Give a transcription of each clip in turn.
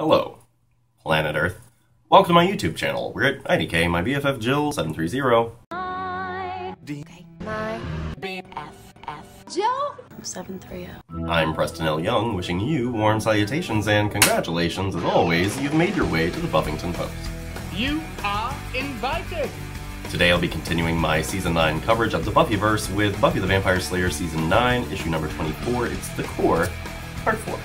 Hello, planet Earth. Welcome to my YouTube channel. We're at IDK, my BFF Jill 730. My D my BFF Jill? 730. I'm Preston L. Young, wishing you warm salutations and congratulations as always, you've made your way to the Buffyngton Post. You are invited. Today I'll be continuing my Season 9 coverage of the Buffyverse with Buffy the Vampire Slayer Season 9, issue number 24, It's the Core, Part 4.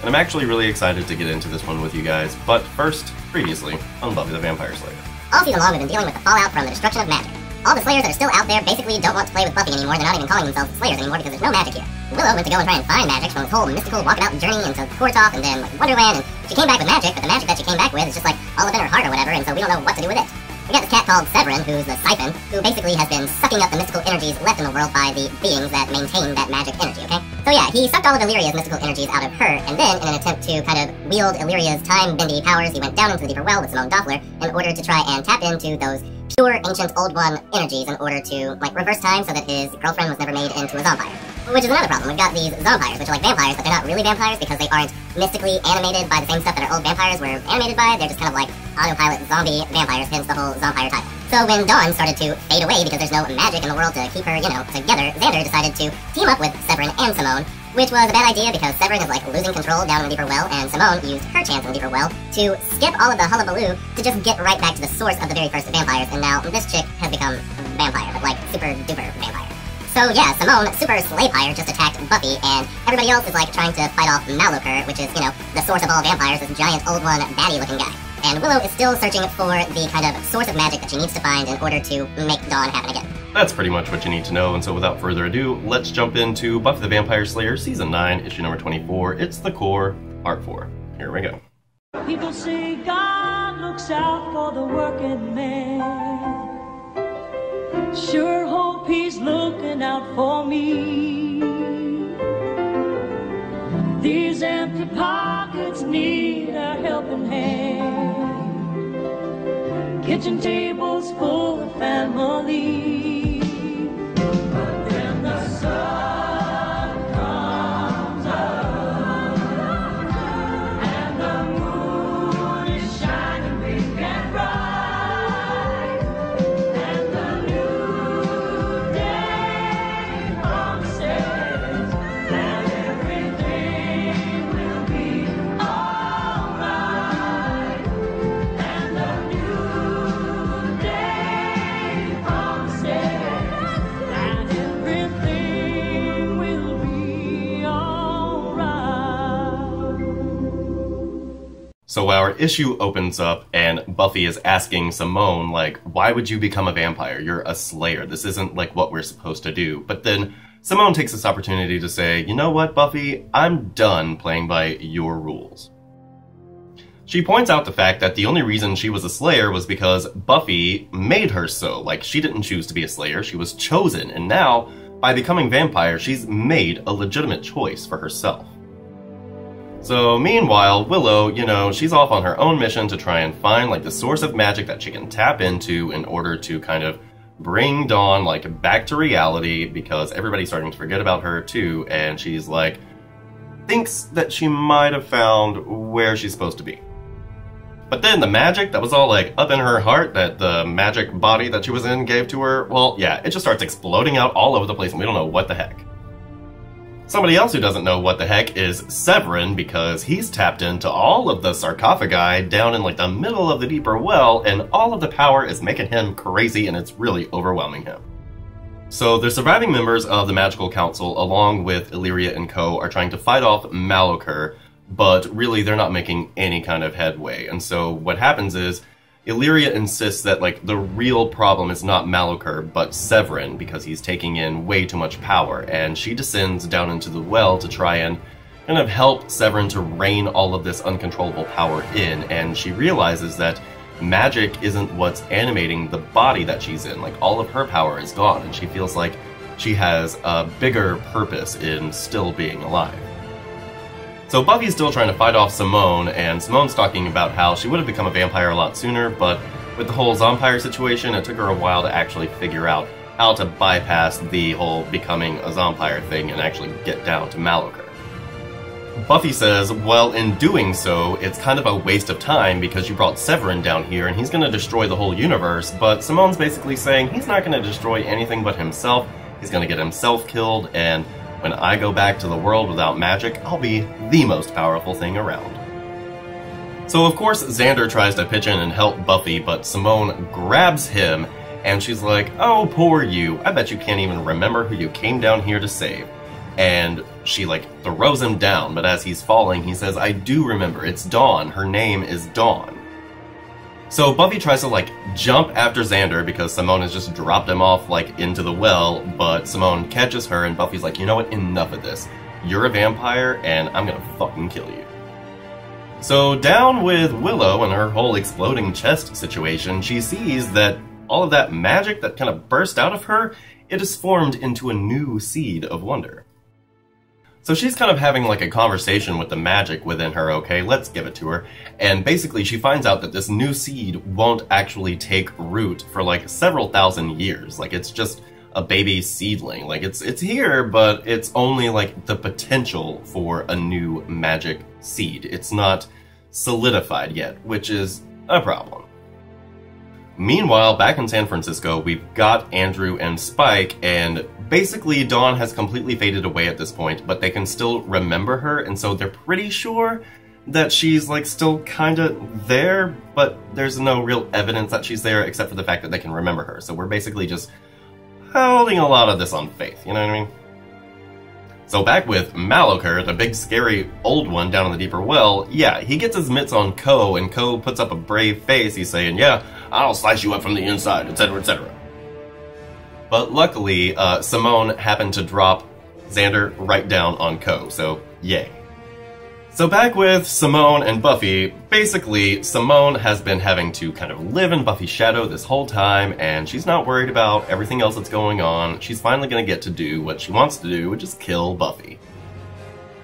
And I'm actually really excited to get into this one with you guys, but first, previously, on Buffy the Vampire Slayer. All season long, we've been dealing with the fallout from the destruction of magic. All the Slayers that are still out there basically don't want to play with Buffy anymore. They're not even calling themselves Slayers anymore because there's no magic here. Willow went to go and try and find magic from this whole mystical walkabout journey into Quor'toth and then like, Wonderland, and she came back with magic, but the magic that she came back with is just like all up in her heart or whatever, and so we don't know what to do with it. We got this cat called Severin, who's the Siphon, who basically has been sucking up the mystical energies left in the world by the beings that maintain that magic energy, okay? So yeah, he sucked all of Illyria's mystical energies out of her, and then in an attempt to kind of wield Illyria's time-bendy powers, he went down into the deeper well with Simone Doffler in order to try and tap into those pure, ancient, old one energies in order to, like, reverse time so that his girlfriend was never made into a zombie. Which is another problem. We've got these zompires, which are like vampires, but they're not really vampires because they aren't mystically animated by the same stuff that our old vampires were animated by. They're just kind of like autopilot zombie vampires, hence the whole zompire title. So when Dawn started to fade away because there's no magic in the world to keep her, you know, together, Xander decided to team up with Severin and Simone, which was a bad idea because Severin is like losing control down in the deeper well, and Simone used her chance in the deeper well to skip all of the hullabaloo to just get right back to the source of the very first vampires, and now this chick has become vampire, like super duper vampire. So yeah, Simone, Super Slayfire, just attacked Buffy, and everybody else is like trying to fight off Maloker, which is, you know, the source of all vampires, this giant old one, baddie looking guy. And Willow is still searching for the kind of source of magic that she needs to find in order to make Dawn happen again. That's pretty much what you need to know, and so without further ado, let's jump into Buffy the Vampire Slayer Season 9, issue number 24, It's the Core, Part 4. Here we go. People say God looks out for the working man. Sure hope he's looking out for me. These empty pockets need Kitchen tables full of family. So our issue opens up, and Buffy is asking Simone, like, why would you become a vampire? You're a slayer. This isn't like what we're supposed to do. But then Simone takes this opportunity to say, you know what, Buffy? I'm done playing by your rules. She points out the fact that the only reason she was a slayer was because Buffy made her so. Like, she didn't choose to be a slayer, she was chosen, and now, by becoming vampire, she's made a legitimate choice for herself. So, meanwhile, Willow, you know, she's off on her own mission to try and find, like, the source of magic that she can tap into in order to kind of bring Dawn, like, back to reality because everybody's starting to forget about her, too, and she's, like, thinks that she might have found where she's supposed to be. But then the magic that was all like up in her heart that the magic body that she was in gave to her, well, yeah, it just starts exploding out all over the place and we don't know what the heck. Somebody else who doesn't know what the heck is Severin because he's tapped into all of the sarcophagi down in like the middle of the deeper well and all of the power is making him crazy and it's really overwhelming him. So the surviving members of the Magical Council, along with Illyria and co, are trying to fight off Maloker, but really they're not making any kind of headway. And so what happens is Illyria insists that like the real problem is not Maloker, but Severin, because he's taking in way too much power, and she descends down into the well to try and kind of help Severin to rein all of this uncontrollable power in, and she realizes that magic isn't what's animating the body that she's in. Like all of her power is gone, and she feels like she has a bigger purpose in still being alive. So Buffy's still trying to fight off Simone, and Simone's talking about how she would have become a vampire a lot sooner, but with the whole zompire situation, it took her a while to actually figure out how to bypass the whole becoming a zompire thing and actually get down to Maloker. Buffy says, well, in doing so, it's kind of a waste of time because you brought Severin down here and he's gonna destroy the whole universe, but Simone's basically saying he's not gonna destroy anything but himself, he's gonna get himself killed, and when I go back to the world without magic, I'll be the most powerful thing around. So, of course, Xander tries to pitch in and help Buffy, but Simone grabs him and she's like, Oh, poor you. I bet you can't even remember who you came down here to save. And she, like, throws him down, but as he's falling, he says, I do remember. It's Dawn. Her name is Dawn. So Buffy tries to, like, jump after Xander because Simone has just dropped him off, like, into the well, but Simone catches her, and Buffy's like, You know what? Enough of this. You're a vampire, and I'm gonna fucking kill you. So, down with Willow and her whole exploding chest situation, she sees that all of that magic that kind of burst out of her, it is formed into a new seed of wonder. So she's kind of having like a conversation with the magic within her, okay, let's give it to her. And basically she finds out that this new seed won't actually take root for like several thousand years. Like it's just a baby seedling. Like it's it's here, but it's only like the potential for a new magic seed. It's not solidified yet, which is a problem. Meanwhile, back in San Francisco, we've got Andrew and Spike, and basically Dawn has completely faded away at this point, but they can still remember her, and so they're pretty sure that she's like still kinda there, but there's no real evidence that she's there except for the fact that they can remember her. So we're basically just holding a lot of this on faith, you know what I mean? So back with Maloker, the big scary old one down in the deeper well, yeah, he gets his mitts on Koh, and Koh puts up a brave face. He's saying, yeah, I'll slice you up from the inside, etc., etc. But luckily, uh, Simone happened to drop Xander right down on Koh, so yay. So back with Simone and Buffy, basically, Simone has been having to kind of live in Buffy's shadow this whole time, and she's not worried about everything else that's going on. She's finally gonna get to do what she wants to do, which is kill Buffy.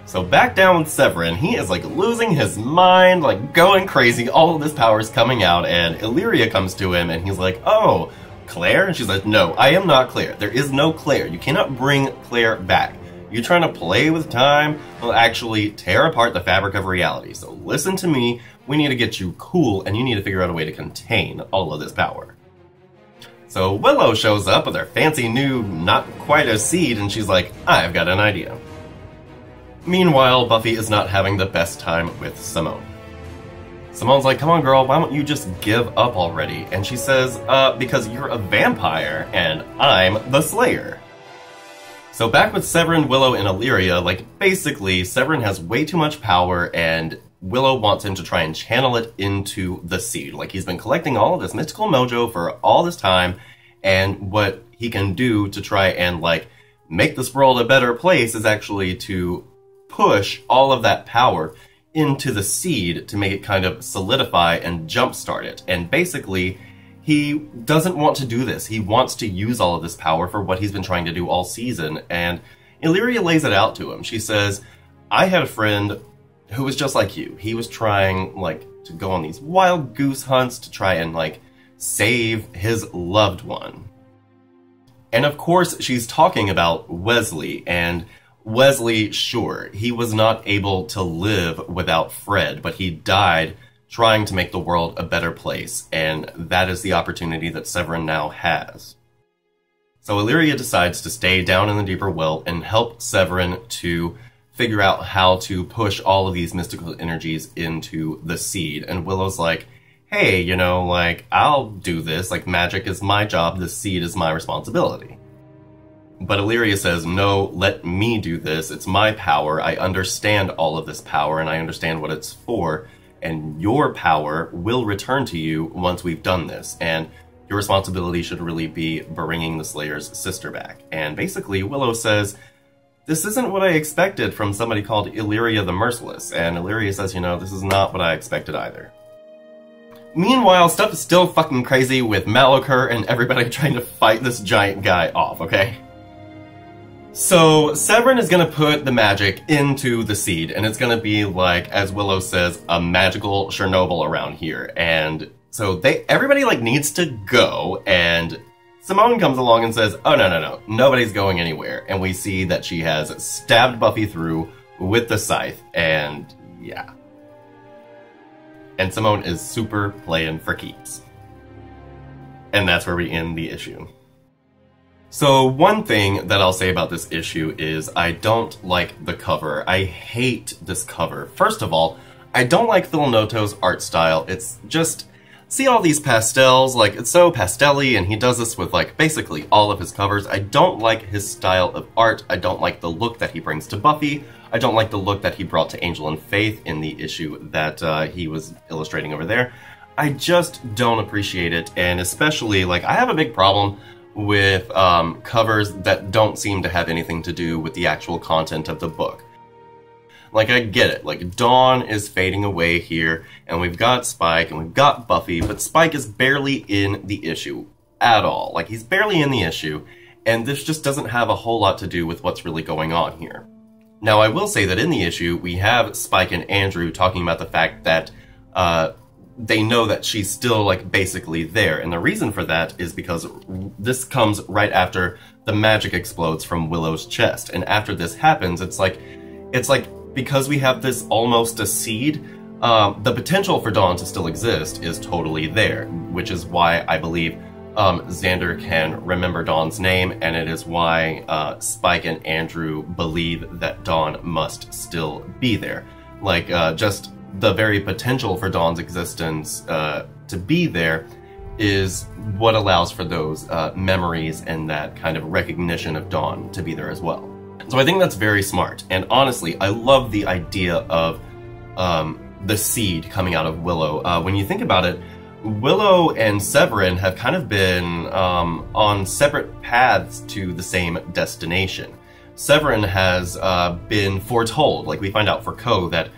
So back down with Severin, he is like losing his mind, like going crazy, all of this power is coming out, and Illyria comes to him and he's like, oh, Claire? And she's like, no, I am not Claire. There is no Claire. You cannot bring Claire back. You're trying to play with time will actually tear apart the fabric of reality. So listen to me, we need to get you cool, and you need to figure out a way to contain all of this power. So Willow shows up with her fancy new, not quite a seed, and she's like, I've got an idea. Meanwhile, Buffy is not having the best time with Simone. Simone's like, come on girl, why don't you just give up already? And she says, uh, because you're a vampire, and I'm the Slayer. So back with Severin, Willow, and Illyria, like, basically, Severin has way too much power, and Willow wants him to try and channel it into the seed. Like, he's been collecting all of this mystical mojo for all this time, and what he can do to try and, like, make this world a better place is actually to push all of that power into the seed to make it kind of solidify and jumpstart it. And basically, he doesn't want to do this. He wants to use all of this power for what he's been trying to do all season. And Illyria lays it out to him. She says, I had a friend who was just like you. He was trying, like, to go on these wild goose hunts to try and, like, save his loved one. And of course, she's talking about Wesley, and Wesley, sure, he was not able to live without Fred, but he died trying to make the world a better place, and that is the opportunity that Severin now has. So Illyria decides to stay down in the deeper well and help Severin to figure out how to push all of these mystical energies into the seed. And Willow's like, hey, you know, like, I'll do this. Like, magic is my job, the seed is my responsibility. But Illyria says, no, let me do this. It's my power. I understand all of this power and I understand what it's for. And your power will return to you once we've done this. And your responsibility should really be bringing the Slayer's sister back. And basically, Willow says, this isn't what I expected from somebody called Illyria the Merciless. And Illyria says, you know, this is not what I expected either. Meanwhile, stuff is still fucking crazy with Maloker and everybody trying to fight this giant guy off, okay? So Severin is gonna put the magic into the seed, and it's gonna be like, as Willow says, a magical Chernobyl around here. And so they everybody like needs to go, and Simone comes along and says, "Oh no no no, nobody's going anywhere." And we see that she has stabbed Buffy through with the scythe, and yeah. And Simone is super playing for keeps. And that's where we end the issue. So, one thing that I'll say about this issue is I don't like the cover. I hate this cover. First of all, I don't like Phil Noto's art style. It's just see all these pastels, like it's so pastelly and he does this with like basically all of his covers. I don't like his style of art. I don't like the look that he brings to Buffy. I don't like the look that he brought to Angel and Faith in the issue that uh, he was illustrating over there. I just don't appreciate it, and especially like I have a big problem with um, covers that don't seem to have anything to do with the actual content of the book. Like, I get it. Like, Dawn is fading away here, and we've got Spike, and we've got Buffy, but Spike is barely in the issue at all. Like, he's barely in the issue, and this just doesn't have a whole lot to do with what's really going on here. Now, I will say that in the issue, we have Spike and Andrew talking about the fact that uh, they know that she's still, like, basically there. And the reason for that is because this comes right after the magic explodes from Willow's chest. And after this happens, it's like, it's like because we have this almost a seed, um, the potential for Dawn to still exist is totally there, which is why I believe um, Xander can remember Dawn's name, and it is why uh, Spike and Andrew believe that Dawn must still be there. Like, uh, just the very potential for Dawn's existence uh, to be there is what allows for those uh, memories and that kind of recognition of Dawn to be there as well. So I think that's very smart. And honestly, I love the idea of um, the seed coming out of Willow. Uh, when you think about it, Willow and Severin have kind of been um, on separate paths to the same destination. Severin has uh, been foretold, like we find out for Koh, that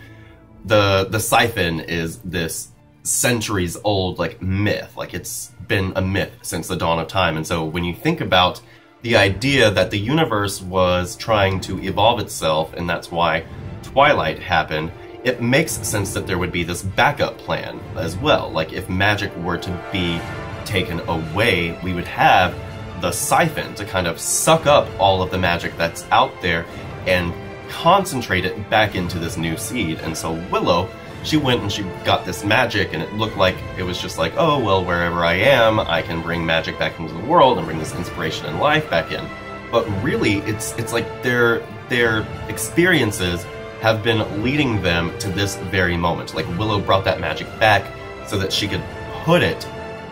the the siphon is this centuries old like myth, like it's been a myth since the dawn of time. And so when you think about the idea that the universe was trying to evolve itself, and that's why Twilight happened, it makes sense that there would be this backup plan as well. Like, if magic were to be taken away, we would have the siphon to kind of suck up all of the magic that's out there and concentrate it back into this new seed. And so Willow she went and she got this magic, and it looked like it was just like, oh, well, wherever I am, I can bring magic back into the world and bring this inspiration and life back in. But really, it's it's like their their experiences have been leading them to this very moment. Like Willow brought that magic back so that she could put it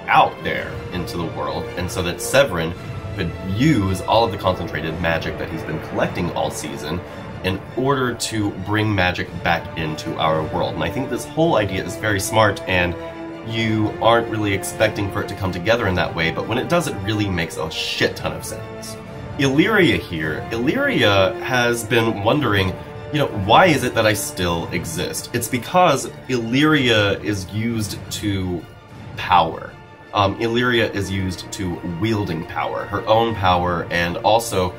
out there into the world, and so that Severin could use all of the concentrated magic that he's been collecting all season in order to bring magic back into our world. And I think this whole idea is very smart and you aren't really expecting for it to come together in that way, but when it does, it really makes a shit ton of sense. Illyria here, Illyria has been wondering, you know, why is it that I still exist? It's because Illyria is used to power. Um, Illyria is used to wielding power, her own power, and also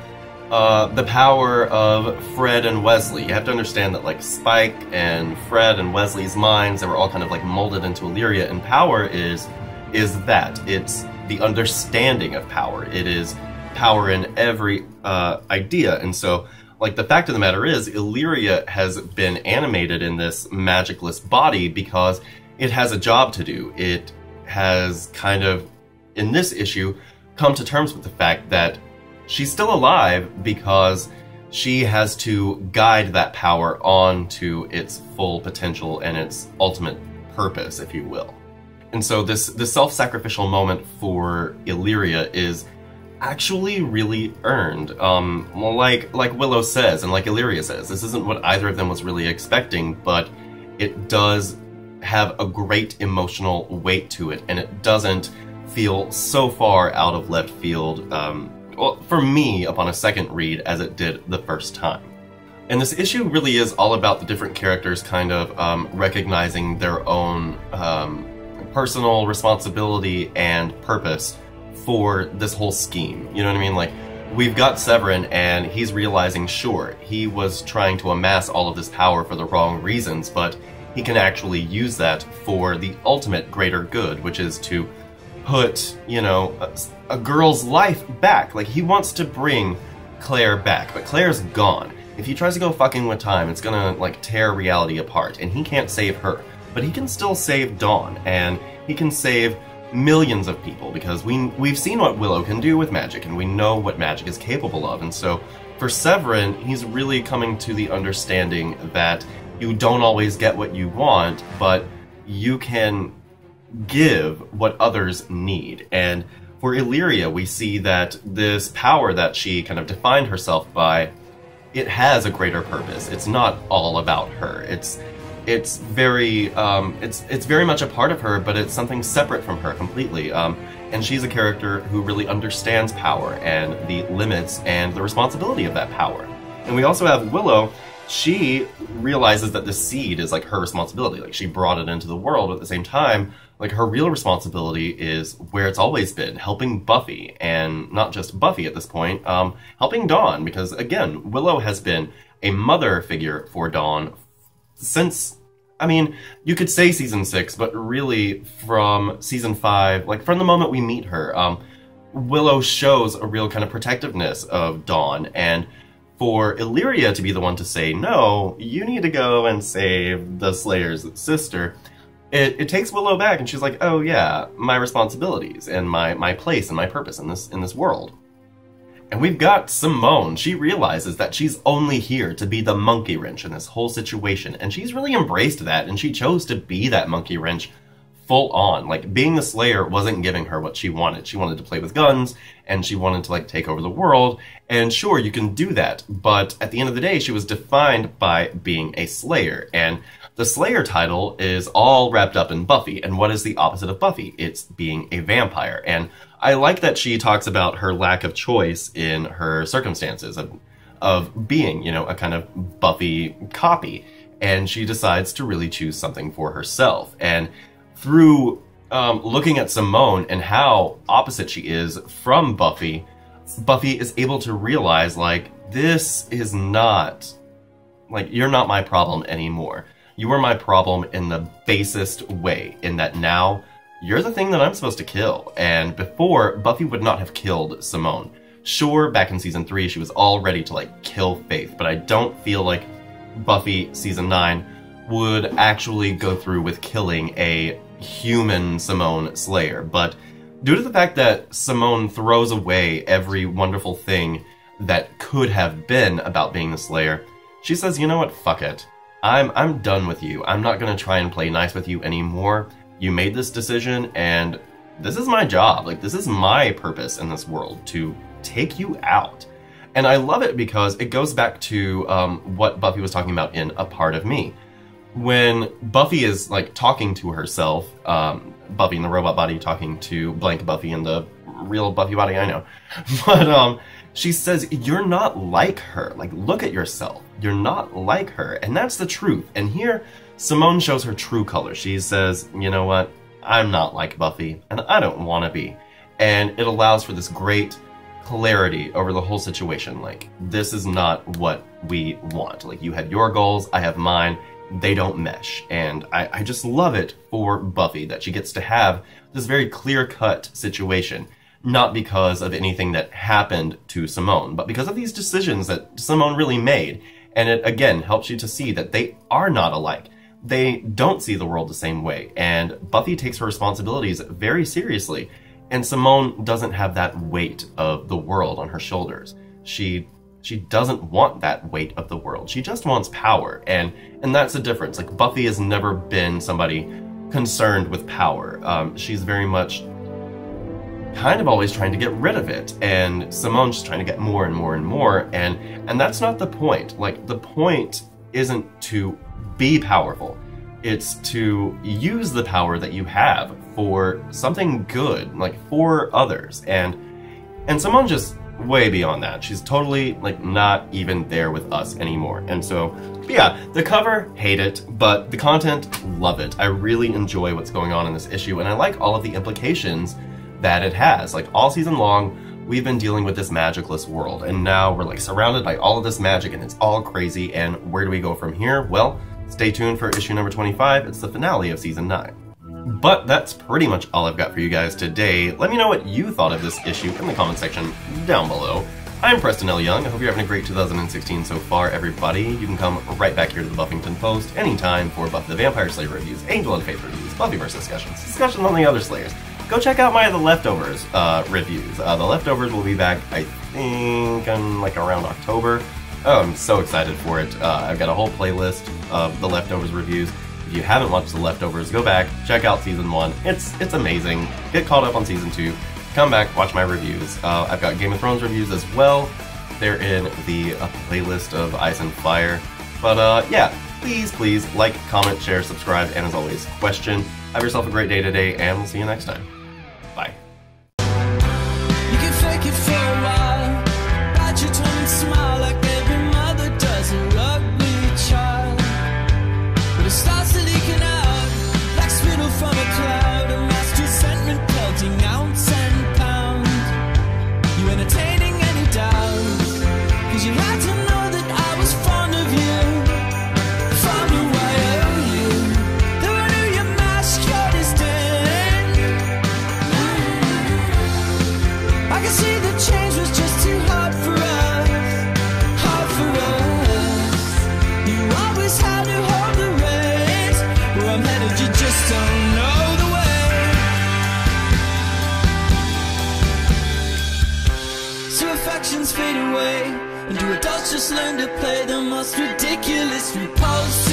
uh, the power of Fred and Wesley. You have to understand that like Spike and Fred and Wesley's minds, they were all kind of like molded into Illyria, and power is is that it's the understanding of power. It is power in every uh, idea, and so like the fact of the matter is, Illyria has been animated in this magicless body because it has a job to do. It has kind of in this issue come to terms with the fact that she's still alive because she has to guide that power on to its full potential and its ultimate purpose, if you will. And so this this self-sacrificial moment for Illyria is actually really earned. Um, like like Willow says, and like Illyria says, this isn't what either of them was really expecting, but it does have a great emotional weight to it, and it doesn't feel so far out of left field um, well, for me, upon a second read, as it did the first time. And this issue really is all about the different characters kind of um, recognizing their own um, personal responsibility and purpose for this whole scheme. You know what I mean? Like, we've got Severin, and he's realizing, sure, he was trying to amass all of this power for the wrong reasons, but he can actually use that for the ultimate greater good, which is to put, you know, a, a girl's life back. Like, he wants to bring Claire back, but Claire's gone. if he tries to go fucking with time, it's gonna like tear reality apart, and he can't save her. But he can still save Dawn, and he can save millions of people because we we've seen what Willow can do with magic, and we know what magic is capable of. And so, for Severin, he's really coming to the understanding that you don't always get what you want, but you can give what others need. And for Illyria, we see that this power that she kind of defined herself by, it has a greater purpose. It's not all about her. It's it's very um, it's it's very much a part of her, but it's something separate from her completely. Um, and she's a character who really understands power and the limits and the responsibility of that power. And we also have Willow. She realizes that the seed is like her responsibility. Like she brought it into the world. At the same time, like her real responsibility is where it's always been, helping Buffy, and not just Buffy at this point, um, helping Dawn. Because again, Willow has been a mother figure for Dawn since I mean, you could say season six, but really from season five, like from the moment we meet her, um, Willow shows a real kind of protectiveness of Dawn, and for Illyria to be the one to say, no, you need to go and save the Slayer's sister, it, it takes Willow back, and she's like, oh yeah, my responsibilities and my, my place and my purpose in this in this world. And we've got Simone. She realizes that she's only here to be the monkey wrench in this whole situation. And she's really embraced that, and she chose to be that monkey wrench full on. Like, being the Slayer wasn't giving her what she wanted. She wanted to play with guns, and she wanted to, like, take over the world. And sure, you can do that. But at the end of the day, she was defined by being a Slayer. And the Slayer title is all wrapped up in Buffy. And what is the opposite of Buffy? It's being a vampire. And I like that she talks about her lack of choice in her circumstances of, of being, you know, a kind of Buffy copy. And she decides to really choose something for herself. And through um, looking at Simone and how opposite she is from Buffy, Buffy is able to realize, like, this is not, like, you're not my problem anymore. You are my problem in the basest way, in that now you're the thing that I'm supposed to kill. And before, Buffy would not have killed Simone. Sure, back in season 3, she was all ready to, like, kill Faith, but I don't feel like Buffy season 9 would actually go through with killing a human Simone Slayer. But due to the fact that Simone throws away every wonderful thing that could have been about being the Slayer, she says, you know what, fuck it. I'm, I'm done with you. I'm not gonna try and play nice with you anymore you made this decision and this is my job. Like, this is my purpose in this world to take you out. And I love it because it goes back to um, what Buffy was talking about in A Part of Me. When Buffy is like talking to herself, um, Buffy in the robot body talking to blank Buffy in the real Buffy body, I know. But um, she says, You're not like her. Like, look at yourself. You're not like her. And that's the truth. And here, Simone shows her true color. She says, you know what, I'm not like Buffy, and I don't want to be. And it allows for this great clarity over the whole situation. Like, this is not what we want. Like, you had your goals, I have mine, they don't mesh. And I, I just love it for Buffy that she gets to have this very clear cut situation. Not because of anything that happened to Simone, but because of these decisions that Simone really made. And it again helps you to see that they are not alike they don't see the world the same way, and Buffy takes her responsibilities very seriously, and Simone doesn't have that weight of the world on her shoulders. She she doesn't want that weight of the world. She just wants power, and and that's the difference. Like Buffy has never been somebody concerned with power. Um, she's very much kind of always trying to get rid of it, and Simone's just trying to get more and more and more, and and that's not the point. Like the point isn't to be powerful. It's to use the power that you have for something good, like for others. And and Simone just way beyond that. She's totally like not even there with us anymore. And so yeah, the cover, hate it, but the content, love it. I really enjoy what's going on in this issue, and I like all of the implications that it has. Like all season long, we've been dealing with this magicless world, and now we're like surrounded by all of this magic and it's all crazy. And where do we go from here? Well, stay tuned for issue number 25. It's the finale of season 9. But that's pretty much all I've got for you guys today. Let me know what you thought of this issue in the comment section down below. I'm Preston L. Young. I hope you're having a great 2016 so far, everybody. You can come right back here to the Buffyngton Post anytime for Buffy the Vampire Slayer reviews, Angel and Faith reviews, Buffyverse discussions, discussions on the other Slayers, go check out my The Leftovers uh, reviews. Uh, the Leftovers will be back, I think, on like around October. Oh, I'm so excited for it. Uh, I've got a whole playlist of The Leftovers reviews. If you haven't watched The Leftovers, go back, check out season one. It's it's amazing. Get caught up on season two. Come back, watch my reviews. Uh, I've got Game of Thrones reviews as well. They're in the uh, playlist of Ice and Fire. But uh, yeah, please, please like, comment, share, subscribe, and as always, question. Have yourself a great day today, and we'll see you next time. Bye. just learned to play the most ridiculous repulsive